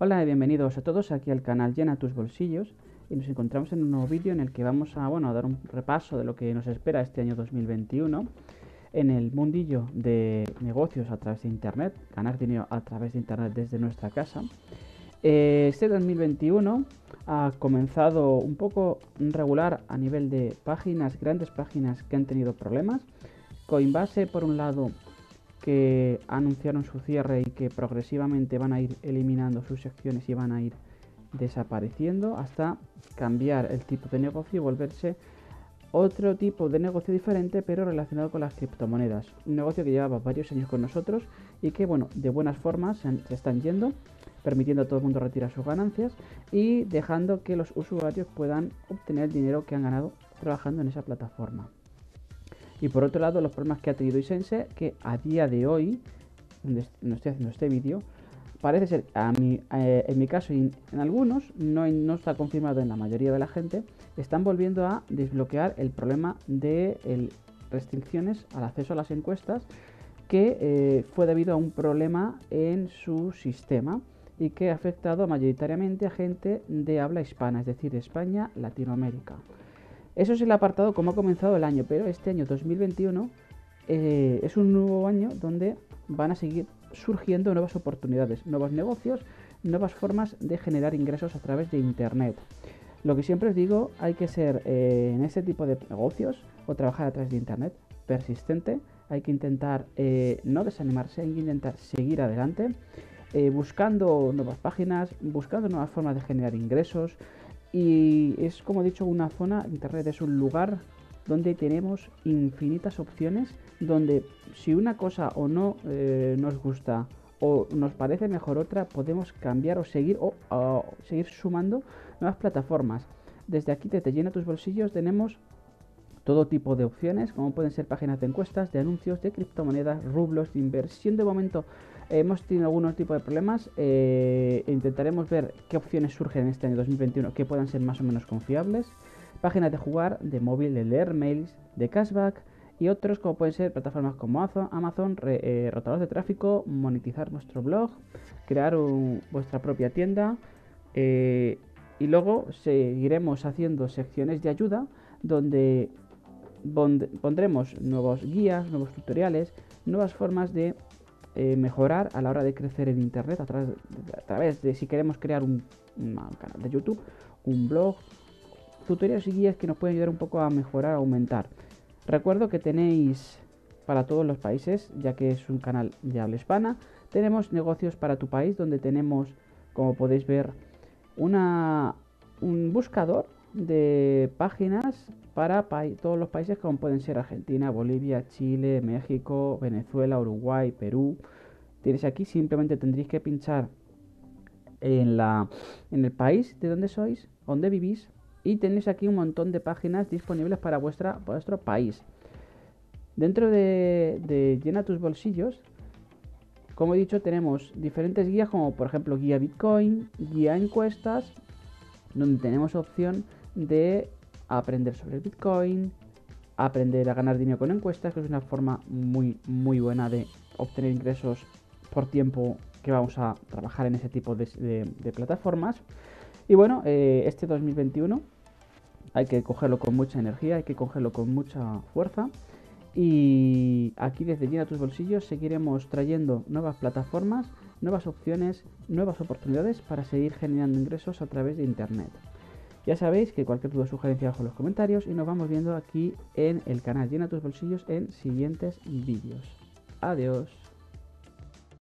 Hola y bienvenidos a todos aquí al canal Llena tus bolsillos y nos encontramos en un nuevo vídeo en el que vamos a, bueno, a dar un repaso de lo que nos espera este año 2021 en el mundillo de negocios a través de internet, ganar dinero a través de internet desde nuestra casa. Este 2021 ha comenzado un poco regular a nivel de páginas, grandes páginas que han tenido problemas. Coinbase por un lado que anunciaron su cierre y que progresivamente van a ir eliminando sus secciones y van a ir desapareciendo hasta cambiar el tipo de negocio y volverse otro tipo de negocio diferente pero relacionado con las criptomonedas. Un negocio que llevaba varios años con nosotros y que bueno, de buenas formas se, están yendo, permitiendo a todo el mundo retirar sus ganancias y dejando que los usuarios puedan obtener el dinero que han ganado trabajando en esa plataforma. Y por otro lado, los problemas que ha tenido Isense, que a día de hoy, donde estoy haciendo este vídeo, parece ser, a mí, eh, en mi caso y en algunos, no, no, está confirmado en la mayoría de la gente, están volviendo a desbloquear el problema de restricciones al acceso a las encuestas que eh, fue debido a un problema en su sistema y que ha afectado mayoritariamente a gente de habla hispana, es decir, España, Latinoamérica. Eso es el apartado como ha comenzado el año, pero este año 2021 eh, es un nuevo año donde van a seguir surgiendo nuevas oportunidades, nuevos negocios, nuevas formas de generar ingresos a través de Internet. Lo que siempre os digo, hay que ser eh, en ese tipo de negocios o trabajar a través de Internet persistente, hay que intentar eh, no desanimarse, hay que intentar seguir adelante, buscando nuevas páginas, buscando nuevas formas de generar ingresos, y es como he dicho una zona, internet es un lugar donde tenemos infinitas opciones, donde si una cosa o no eh, nos gusta o nos parece mejor otra, podemos cambiar o seguir o, seguir sumando nuevas plataformas. Desde aquí, te llena tus bolsillos, tenemos todo tipo de opciones, como pueden ser páginas de encuestas, de anuncios, de criptomonedas, rublos, de inversión. De momento hemos tenido algunos tipos de problemas. Eh, intentaremos ver qué opciones surgen en este año 2021 que puedan ser más o menos confiables. Páginas de jugar, de móvil, de leer mails, de cashback y otros como pueden ser plataformas como Amazon, eh, rotadores de tráfico, monetizar vuestro blog, crear vuestra propia tienda. Eh, y luego seguiremos haciendo secciones de ayuda donde pondremos nuevos guías, nuevos tutoriales, nuevas formas de eh, mejorar a la hora de crecer en Internet a través, de si queremos crear un, canal de YouTube, un blog, tutoriales y guías que nos pueden ayudar un poco a mejorar, a aumentar. Recuerdo que tenéis para todos los países, ya que es un canal de habla hispana, tenemos negocios para tu país donde tenemos, como podéis ver, una, un buscador de páginas para todos los países como pueden ser Argentina, Bolivia, Chile, México, Venezuela, Uruguay, Perú. Tienes aquí, simplemente tendréis que pinchar en, la, en el país de donde sois, donde vivís, y tenéis aquí un montón de páginas disponibles para vuestra, vuestro país. Dentro de, de Llena tus bolsillos, como he dicho, tenemos diferentes guías como por ejemplo guía Bitcoin, guía encuestas, donde tenemos opción de aprender sobre el Bitcoin, aprender a ganar dinero con encuestas, que es una forma muy, muy buena de obtener ingresos por tiempo que vamos a trabajar en ese tipo de, plataformas. Y bueno, eh, este 2021 hay que cogerlo con mucha energía, hay que cogerlo con mucha fuerza. Y aquí desde Llena tus bolsillos seguiremos trayendo nuevas plataformas, nuevas opciones, nuevas oportunidades para seguir generando ingresos a través de Internet. Ya sabéis que cualquier duda o sugerencia bajo en los comentarios y nos vamos viendo aquí en el canal Llena tus bolsillos en siguientes vídeos. Adiós.